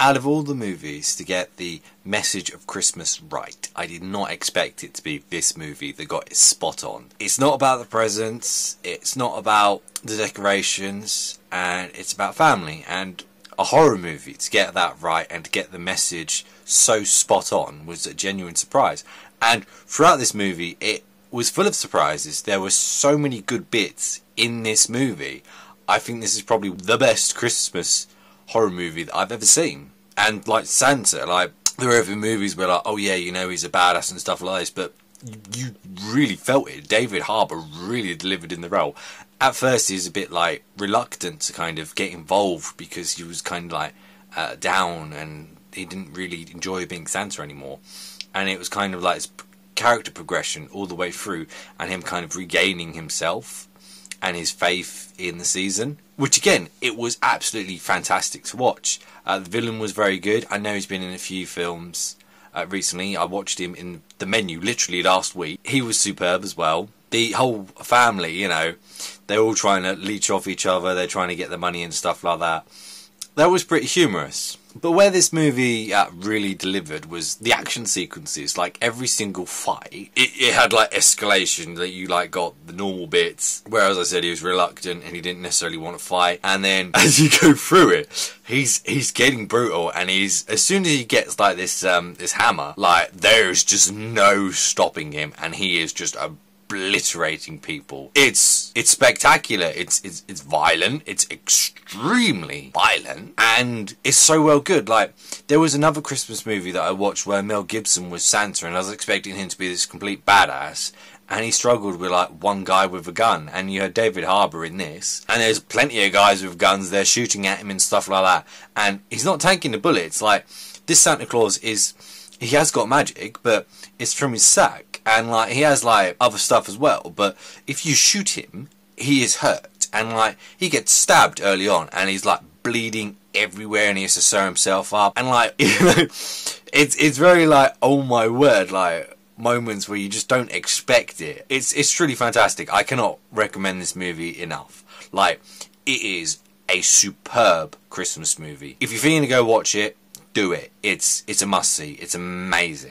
out of all the movies to get the message of Christmas right, I did not expect it to be this movie that got it spot on. It's not about the presents, it's not about the decorations, and it's about family. And a horror movie to get that right and to get the message so spot on was a genuine surprise. And throughout this movie, it was full of surprises. There were so many good bits in this movie. I think this is probably the best Christmas horror movie that I've ever seen. And like Santa, like there are other movies where like, oh yeah, you know he's a badass and stuff like this, but you really felt it. David Harbour really delivered in the role. At first, he was a bit like reluctant to kind of get involved because he was kind of like uh, down and he didn't really enjoy being Santa anymore. And it was kind of like his character progression all the way through, and him kind of regaining himself and his faith in the season. Which again, it was absolutely fantastic to watch. Uh, the villain was very good. I know he's been in a few films uh, recently. I watched him in The Menu literally last week. He was superb as well. The whole family, you know, they're all trying to leech off each other. They're trying to get the money and stuff like that. That was pretty humorous. But where this movie uh, really delivered was the action sequences. Like every single fight, it, it, had like escalation that you like got the normal bits. Whereas I said he was reluctant and he didn't necessarily want to fight. And then as you go through it, he's he's getting brutal. And he's as soon as he gets like this um this hammer, like there's just no stopping him, and he is just a obliterating people. It's it's spectacular. It's it's it's violent. It's extremely violent, and it's so well good. Like there was another Christmas movie that I watched where Mel Gibson was Santa, and I was expecting him to be this complete badass. And he struggled with like one guy with a gun, and you had David Harbour in this, and there's plenty of guys with guns. They're shooting at him and stuff like that, and he's not taking the bullets. Like this Santa Claus is, he has got magic, but it's from his sack and like he has like other stuff as well. But if you shoot him, he is hurt, and like he gets stabbed early on, and he's like bleeding everywhere, and he has to sew himself up, and like you know, it's it's very like oh my word, like moments where you just don't expect it. It's it's truly fantastic. I cannot recommend this movie enough. Like it is a superb Christmas movie. If you're feeling to go watch it, do it. It's it's a must see. It's amazing.